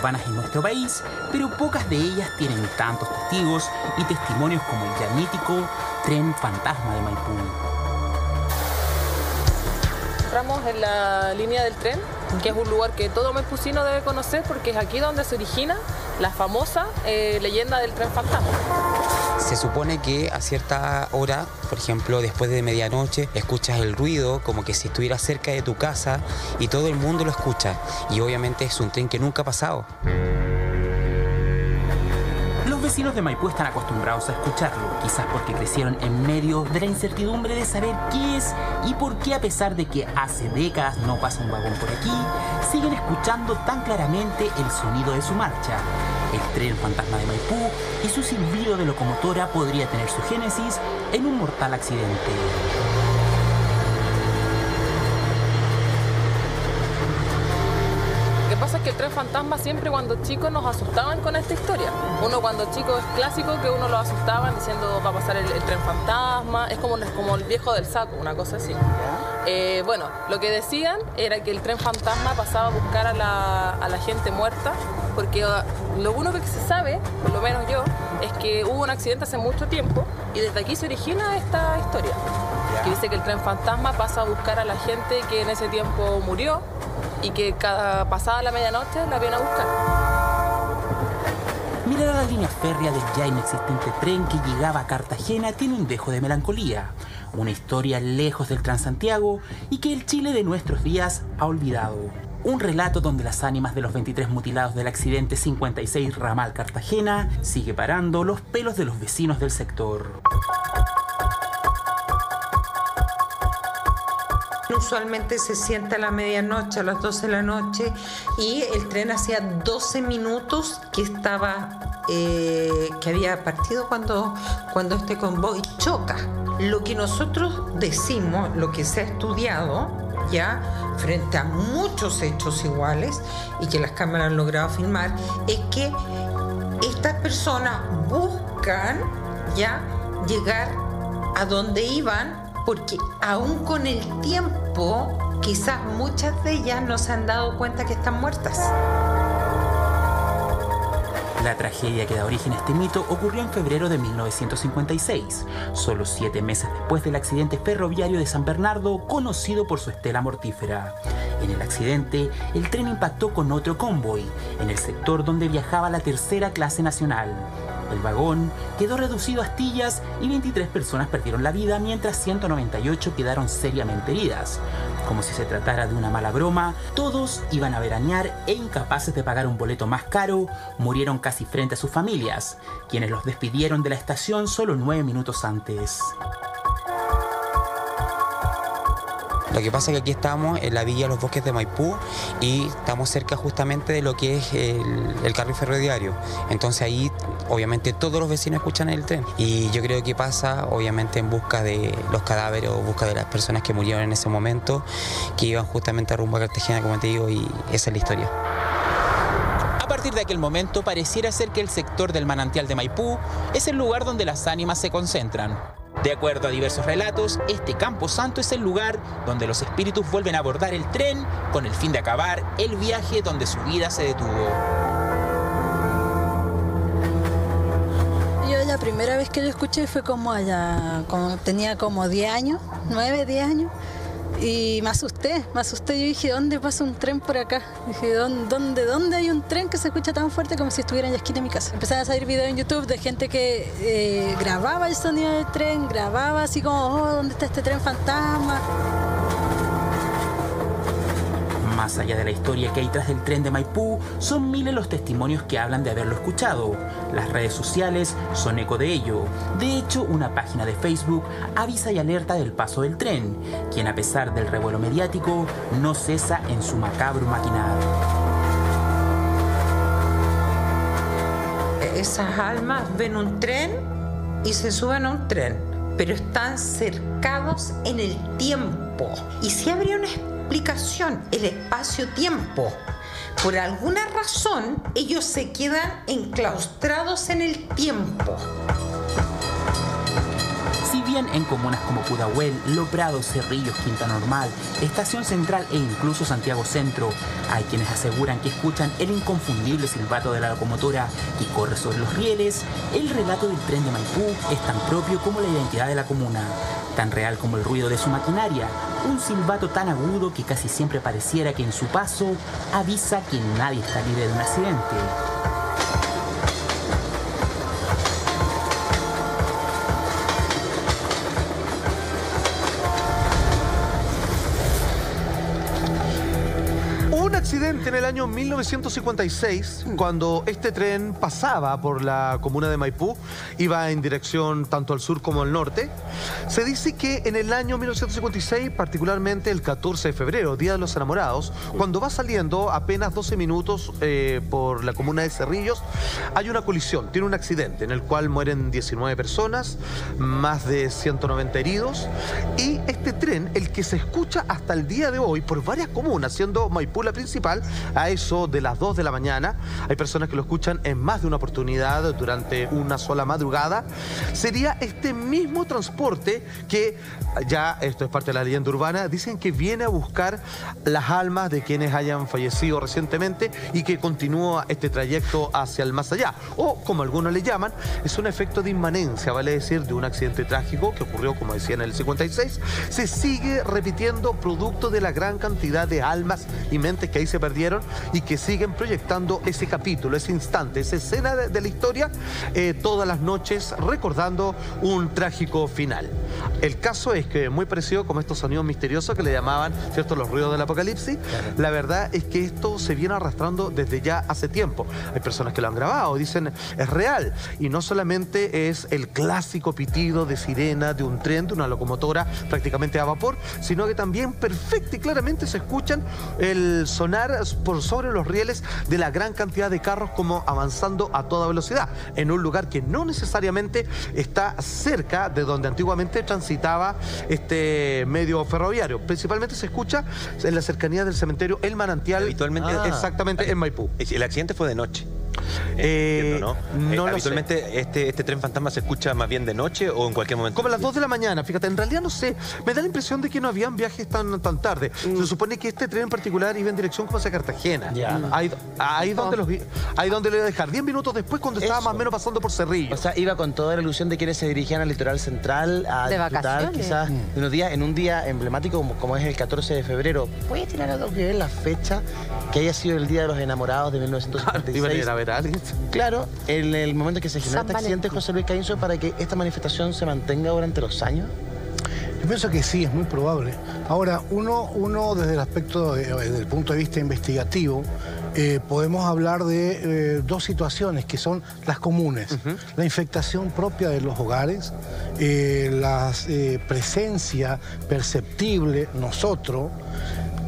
urbanas en nuestro país, pero pocas de ellas tienen tantos testigos y testimonios como el ya mítico tren fantasma de Maipú. Entramos en la línea del tren, que es un lugar que todo maipucino debe conocer porque es aquí donde se origina la famosa eh, leyenda del tren fantasma. Se supone que a cierta hora, por ejemplo, después de medianoche, escuchas el ruido como que si estuviera cerca de tu casa y todo el mundo lo escucha. Y obviamente es un tren que nunca ha pasado. Los vecinos de Maipú están acostumbrados a escucharlo, quizás porque crecieron en medio de la incertidumbre de saber qué es y por qué a pesar de que hace décadas no pasa un vagón por aquí, siguen escuchando tan claramente el sonido de su marcha. El tren fantasma de Maipú y su silbido de locomotora podría tener su génesis en un mortal accidente. Lo que pasa es que el tren fantasma siempre cuando chicos nos asustaban con esta historia. Uno cuando chico es clásico que uno lo asustaban diciendo va a pasar el, el tren fantasma, es como, es como el viejo del saco, una cosa así. Eh, bueno, lo que decían era que el tren fantasma pasaba a buscar a la, a la gente muerta, porque lo único que se sabe, por lo menos yo, es que hubo un accidente hace mucho tiempo y desde aquí se origina esta historia. Que dice que el tren fantasma pasa a buscar a la gente que en ese tiempo murió y que cada pasada la medianoche la viene a buscar. Mirar a la línea férrea del ya inexistente tren que llegaba a Cartagena tiene un dejo de melancolía, una historia lejos del Transantiago y que el Chile de nuestros días ha olvidado. Un relato donde las ánimas de los 23 mutilados del accidente 56 Ramal Cartagena sigue parando los pelos de los vecinos del sector. Usualmente se sienta a la medianoche, a las 12 de la noche, y el tren hacía 12 minutos que estaba, eh, que había partido cuando, cuando este convoy choca. Lo que nosotros decimos, lo que se ha estudiado, ya frente a muchos hechos iguales y que las cámaras han logrado filmar, es que estas personas buscan ya llegar a donde iban porque aún con el tiempo, quizás muchas de ellas no se han dado cuenta que están muertas. La tragedia que da origen a este mito ocurrió en febrero de 1956, solo siete meses después del accidente ferroviario de San Bernardo, conocido por su estela mortífera. En el accidente, el tren impactó con otro convoy, en el sector donde viajaba la tercera clase nacional. El vagón quedó reducido a astillas y 23 personas perdieron la vida mientras 198 quedaron seriamente heridas. Como si se tratara de una mala broma, todos iban a veranear e incapaces de pagar un boleto más caro, murieron casi frente a sus familias, quienes los despidieron de la estación solo nueve minutos antes. Lo que pasa es que aquí estamos en la villa Los Bosques de Maipú y estamos cerca justamente de lo que es el, el carril ferroviario. Entonces ahí obviamente todos los vecinos escuchan el tren y yo creo que pasa obviamente en busca de los cadáveres o busca de las personas que murieron en ese momento, que iban justamente a rumbo a Cartagena, como te digo, y esa es la historia. A partir de aquel momento pareciera ser que el sector del manantial de Maipú es el lugar donde las ánimas se concentran. De acuerdo a diversos relatos, este Campo Santo es el lugar donde los espíritus vuelven a abordar el tren con el fin de acabar el viaje donde su vida se detuvo. Yo la primera vez que lo escuché fue como allá, tenía como 10 años, 9, 10 años, y me asusté, me asusté. Yo dije, ¿dónde pasa un tren por acá? Dije, ¿dónde, dónde, hay un tren que se escucha tan fuerte como si estuviera en la esquina de mi casa? Empezaron a salir videos en YouTube de gente que eh, grababa el sonido del tren, grababa así como, oh, ¿dónde está este tren fantasma? Más allá de la historia que hay tras del tren de Maipú, son miles los testimonios que hablan de haberlo escuchado. Las redes sociales son eco de ello. De hecho, una página de Facebook avisa y alerta del paso del tren, quien a pesar del revuelo mediático, no cesa en su macabro maquinar. Esas almas ven un tren y se suben a un tren, pero están cercados en el tiempo. Y si habría una el espacio-tiempo. Por alguna razón, ellos se quedan enclaustrados en el tiempo. Bien en comunas como Pudahuel, Loprado, Cerrillos, Quinta Normal, Estación Central e incluso Santiago Centro, hay quienes aseguran que escuchan el inconfundible silbato de la locomotora que corre sobre los rieles, el relato del tren de Maipú es tan propio como la identidad de la comuna, tan real como el ruido de su maquinaria, un silbato tan agudo que casi siempre pareciera que en su paso avisa que nadie está libre de un accidente. En el año 1956, cuando este tren pasaba por la comuna de Maipú, iba en dirección tanto al sur como al norte. Se dice que en el año 1956, particularmente el 14 de febrero, Día de los Enamorados, cuando va saliendo apenas 12 minutos eh, por la comuna de Cerrillos, hay una colisión, tiene un accidente en el cual mueren 19 personas, más de 190 heridos, y este tren, el que se escucha hasta el día de hoy por varias comunas, siendo Maipú la principal, a eso de las 2 de la mañana. Hay personas que lo escuchan en más de una oportunidad durante una sola madrugada. Sería este mismo transporte que, ya esto es parte de la leyenda urbana, dicen que viene a buscar las almas de quienes hayan fallecido recientemente y que continúa este trayecto hacia el más allá. O, como algunos le llaman, es un efecto de inmanencia, vale decir, de un accidente trágico que ocurrió, como decía, en el 56. Se sigue repitiendo producto de la gran cantidad de almas y mentes que ahí se perdieron y que siguen proyectando ese capítulo, ese instante, esa escena de, la historia eh, todas las noches recordando un trágico final. El caso es que muy parecido como estos sonidos misteriosos que le llamaban, ¿cierto?, los ruidos del apocalipsis. La verdad es que esto se viene arrastrando desde ya hace tiempo. Hay personas que lo han grabado, dicen, es real. Y no solamente es el clásico pitido de sirena de un tren, de una locomotora prácticamente a vapor, sino que también perfecto y claramente se escuchan el sonar por sobre los rieles de la gran cantidad de carros como avanzando a toda velocidad, en un lugar que no necesariamente está cerca de donde antiguamente transitaba este medio ferroviario. Principalmente se escucha en la cercanía del cementerio El Manantial. Habitualmente. exactamente en Maipú. El accidente fue de noche. Eh, ¿no? no eh, habitualmente Este, este tren fantasma se escucha más bien de noche o en cualquier momento. Como a las 2 de la mañana, fíjate, en realidad no sé, me da la impresión de que no habían viajes tan, tan tarde. Mm. Se supone que este tren en particular iba en dirección como hacia Cartagena. Ahí, ahí, donde los, ahí donde lo iba a dejar, 10 minutos después cuando estaba más o menos pasando por Cerrillo. O sea, iba con toda la ilusión de quienes se dirigían al litoral central a de disfrutar quizás mm. unos días, en un día emblemático como, como, es el 14 de febrero. ¿Puede tener algo que ver la fecha que haya sido el Día de los Enamorados de 1956? Claro, en el momento en que se genera este accidente, José Luis Caínzo, para que esta manifestación se mantenga durante los años? Yo pienso que sí, es muy probable. Ahora, uno, uno desde el aspecto, desde el punto de vista investigativo, eh, podemos hablar de eh, dos situaciones que son las comunes. La infectación propia de los hogares, eh, la presencia perceptible, nosotros,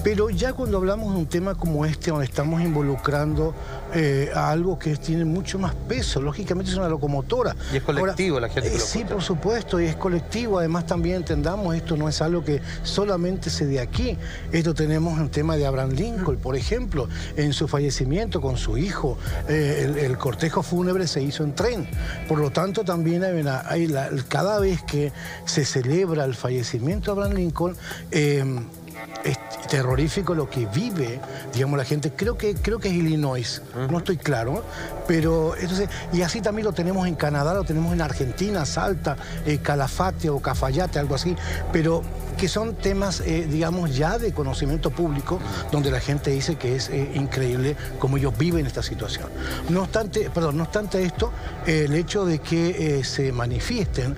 pero ya cuando hablamos de un tema como este, donde estamos involucrando eh, a algo que tiene mucho más peso, lógicamente es una locomotora. Y es colectivo la gente. Eh, sí, por supuesto, y es colectivo. Además también entendamos, esto no es algo que solamente se dé aquí. Esto tenemos un tema de Abraham Lincoln, por ejemplo, en su fallecimiento con su hijo, eh, el, cortejo fúnebre se hizo en tren. Por lo tanto, también hay, cada vez que se celebra el fallecimiento de Abraham Lincoln, es terrorífico lo que vive, digamos, la gente. Creo que, creo que es Illinois, no estoy claro, pero entonces, y así también lo tenemos en Canadá, lo tenemos en Argentina, Salta, eh, Calafate o Cafayate, algo así, pero que son temas, eh, digamos, ya de conocimiento público, donde la gente dice que es eh, increíble cómo ellos viven esta situación. No obstante, perdón, no obstante esto, el hecho de que se manifiesten,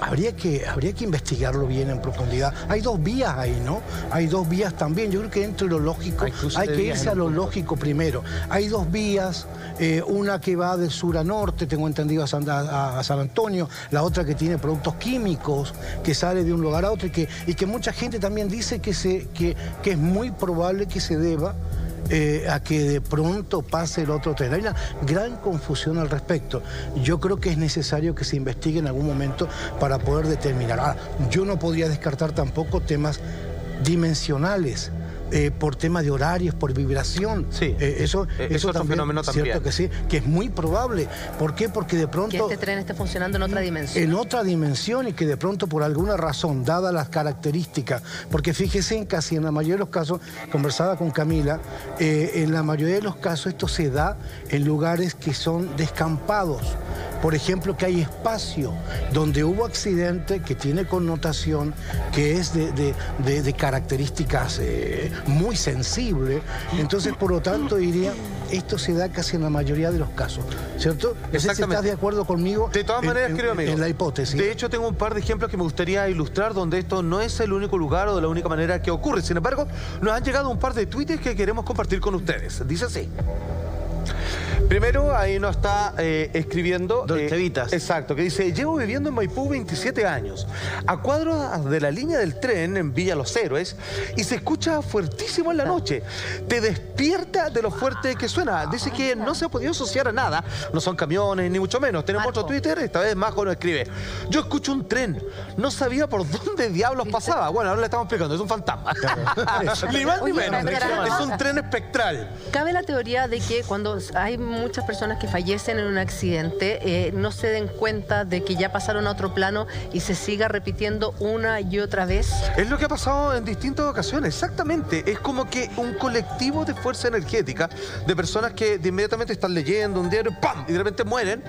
habría, que, habría que investigarlo bien en profundidad. Hay dos vías ahí, ¿no? Hay dos vías también. Yo creo que entre lo lógico, hay que irse a lo lógico primero. Hay dos vías, eh, una que va de sur a norte, tengo entendido, a San, Antonio, la otra que tiene productos químicos, que sale de un lugar a otro y que, mucha gente también dice que, es muy probable que se deba eh, a que de pronto pase el otro tren. Hay una gran confusión al respecto. Yo creo que es necesario que se investigue en algún momento para poder determinar. yo no podría descartar tampoco temas dimensionales eh, por tema de horarios, por vibración. Sí. Eh, eso, Eh, es otro fenómeno cierto también. que sí, que es muy probable. ¿Por qué? Porque de Que pronto este tren esté funcionando en otra dimensión. en otra dimensión y que de pronto por alguna razón, dadas las características, porque fíjese en casi en la mayoría de los casos, conversaba con Camila, eh, en la mayoría de los casos esto se da en lugares que son descampados. Por ejemplo, que hay espacio donde hubo accidente que tiene connotación, que es de, de- de- de características eh, muy sensibles. Entonces, por lo tanto, diría, esto se da casi en la mayoría de los casos, ¿cierto? No sé si Exactamente. estás de acuerdo conmigo. De todas maneras, en- querido amigo. En la hipótesis. De hecho, tengo un par de ejemplos que me gustaría ilustrar donde esto no es el único lugar o la única manera que ocurre. Sin embargo, nos han llegado un par de tweets que queremos compartir con ustedes. Dice así. Primero, ahí nos está eh, escribiendo... Dolce eh, Vitas. Exacto, que dice, llevo viviendo en Maipú 27 años, a cuadros de la línea del tren en Villa Los Héroes, y se escucha fuertísimo en la noche. Te despierta de lo fuerte que suena. Dice que no se ha podido asociar a nada. No son camiones, ni mucho menos. Tenemos Marco. otro Twitter, esta vez Majo nos escribe. Yo escucho un tren, no sabía por dónde diablos pasaba. Bueno, ahora le estamos explicando, es un fantasma. ni más ni menos. Es un tren espectral. Cabe la teoría de que cuando hay muchas personas que fallecen en un accidente, eh, no se den cuenta de que ya pasaron a otro plano y se siga repitiendo una y otra vez. Es lo que ha pasado en distintas ocasiones, exactamente. Es como que un colectivo de fuerza energética de personas que de inmediatamente están leyendo un diario ¡pam! y de repente mueren,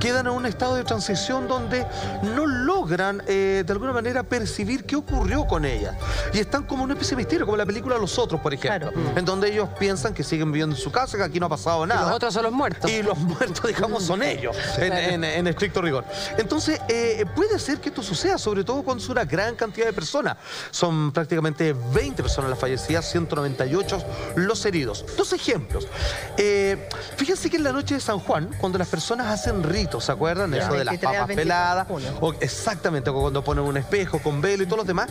quedan en un estado de transición donde no logran eh, de alguna manera percibir qué ocurrió con ellas. Y están como una especie de misterio, como la película Los Otros, por ejemplo, en donde ellos piensan que siguen viviendo en su casa, que aquí no ha pasado nada. Los otros son los muertos. Y los muertos, digamos, son ellos, en, en- en estricto rigor. Entonces, eh, puede ser que esto suceda, sobre todo cuando es una gran cantidad de personas. Son prácticamente 20 personas las fallecidas, 198 los heridos. Dos ejemplos. Eh, fíjense que en la noche de San Juan, cuando las personas hacen ritos, ¿se acuerdan? Eso de las 23 al papas 24 de peladas. o- exactamente, cuando ponen un espejo con velo y todos los demás.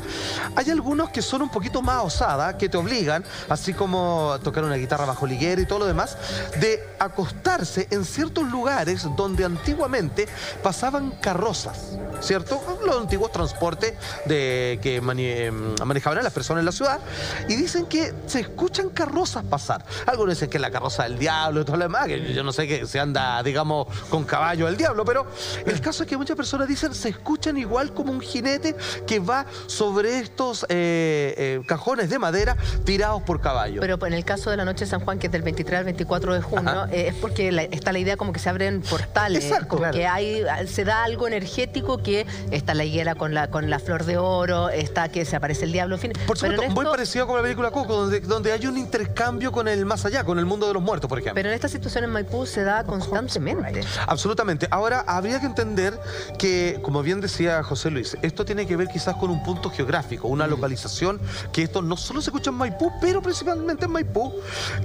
Hay algunos que son un poquito más osadas, que te obligan, así como tocar una guitarra bajo liguera y todo lo demás, de acostarse en ciertos lugares donde antiguamente pasaban carrozas, ¿cierto? Los antiguos transportes de, que eh, manejaban a las personas en la ciudad. Y dicen que se escuchan carrozas pasar. Algunos dicen que es la carroza del diablo y todo lo demás, que yo no sé que se anda, digamos, con caballo del diablo, pero el caso es que muchas personas dicen se escuchan igual como un jinete que va sobre estos eh, eh, cajones de madera tirados por caballo. Pero en el caso de la noche de San Juan, que es del 23 al 24 de junio, eh, es porque la- está la idea como que se abren portales, Exacto, como claro. que hay, se da algo energético que está la higuera con la, con la flor de oro, está que se aparece el diablo, en fin. Por supuesto, en muy esto- parecido con la película Coco, donde, donde hay un intercambio con el más allá, con el mundo de los muertos, por ejemplo. Pero en esta situación en Maipú se da constantemente. Absolutamente. Ahora, habría que entender que, como bien decía José Luis, esto tiene que ver quizás con un punto geográfico, una localización, que esto no solo se escucha en Maipú, pero principalmente en Maipú,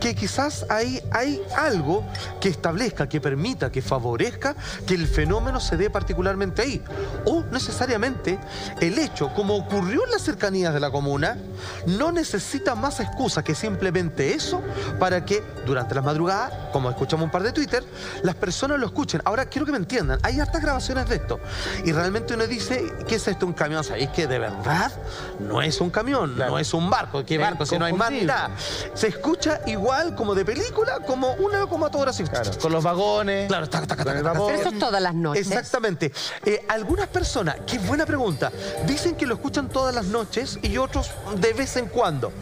que quizás ahí hay algo que establezca, que permita, que favorezca que el fenómeno se dé particularmente ahí. O necesariamente el hecho, como ocurrió en las cercanías de la comuna, no necesita más excusa que simplemente eso para que durante las madrugadas, como escuchamos un par de Twitter, las personas lo escuchen. Ahora, quiero que me entiendan, hay hartas grabaciones de esto. Y realmente uno dice, ¿qué es esto un camión? ¿Sabéis que de verdad no es un camión, no es un barco? ¿Qué barco? Si no hay más nada. Se escucha igual como de película, como una locomotora Con los vagones. Claro, taca, taca, con el taca, taca. vapor. Pero eso es todas las noches. Exactamente. Eh, algunas personas, qué buena pregunta, dicen que lo escuchan todas las noches y otros de vez en cuando.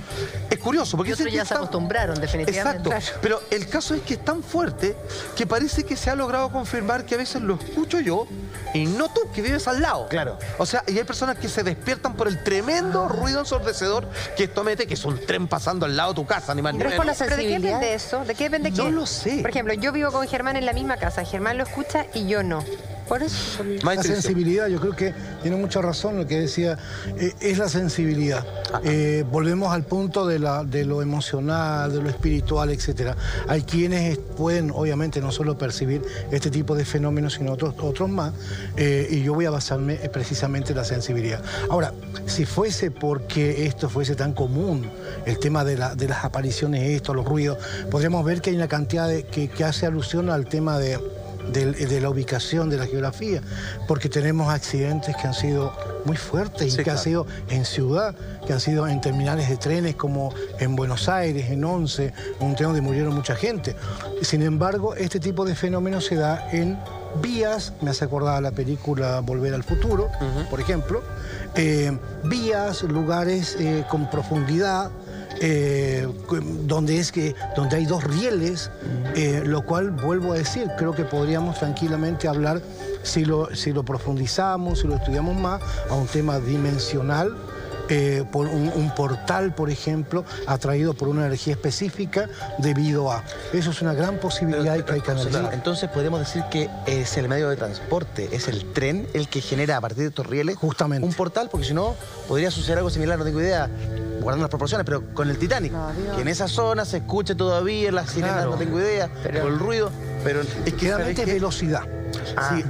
Curioso, porque Y otros ya se acostumbraron, definitivamente. Exacto. Pero el caso es que es tan fuerte que parece que se ha logrado confirmar que a veces lo escucho yo y no tú, que vives al lado. Claro. O sea, y hay personas que se despiertan por el tremendo ruido ensordecedor que esto mete, que es un tren pasando al lado de tu casa, ni más ni Pero es por la. ¿Pero de qué depende eso? ¿De qué depende No que- lo sé. Por ejemplo, yo vivo con Germán en la misma casa. Germán lo escucha y yo no. Por eso. La sensibilidad, yo creo que tiene mucha razón lo que decía, eh, es la sensibilidad. Eh, volvemos al punto de, la, de lo emocional, de lo espiritual, etcétera. Hay quienes pueden, obviamente, no solo percibir este tipo de fenómenos, sino otros, otros más, eh, y yo voy a basarme precisamente en la sensibilidad. Ahora, si fuese porque esto fuese tan común, el tema de, la- de las apariciones, esto, los ruidos, podríamos ver que hay una cantidad de, que, que hace alusión al tema de de la ubicación, de la geografía, porque tenemos accidentes que han sido muy fuertes y que claro. han sido en ciudad, que han sido en terminales de trenes como en Buenos Aires, en Once, un tren donde murieron mucha gente. Sin embargo, este tipo de fenómeno se da en vías, me hace acordar la película Volver al Futuro, por ejemplo, eh, vías, lugares eh, con profundidad, eh, donde es que donde hay dos rieles, eh, lo cual vuelvo a decir, creo que podríamos tranquilamente hablar si lo, si lo profundizamos, si lo estudiamos más, a un tema dimensional. eh, por un, un portal, por ejemplo, atraído por una energía específica debido a. Eso es una gran posibilidad y que hay que analizar. entonces podemos decir que es el medio de transporte, es el tren el que genera a partir de estos rieles Justamente. un portal, porque si no podría suceder algo similar, no tengo idea, guardando las proporciones, pero con el Titanic, que en esa zona se escucha todavía las sirenas, Claro. no tengo idea, por el ruido, pero es que ¿sabes es velocidad. Ah, Sí,